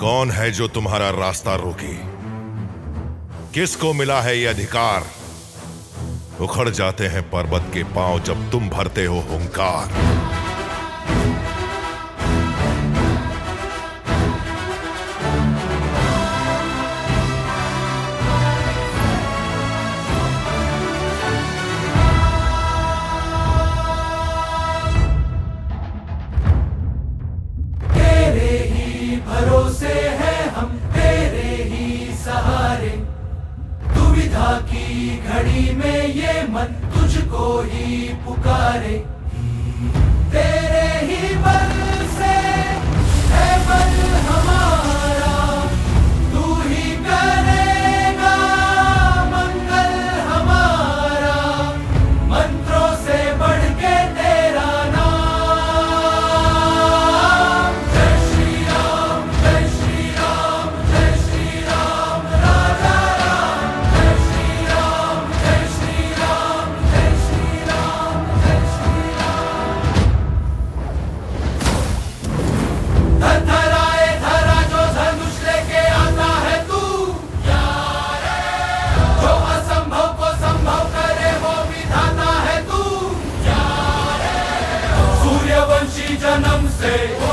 कौन है जो तुम्हारा रास्ता रोके? किसको मिला है यह अधिकार? उखड़ जाते हैं पर्वत के पाँव जब तुम भरते हो हुंकार। भरोसे हैं हम तेरे ही सहारे। दुविधा की घड़ी में ये मन तुझको ही पुकारे। तेरे ही बल है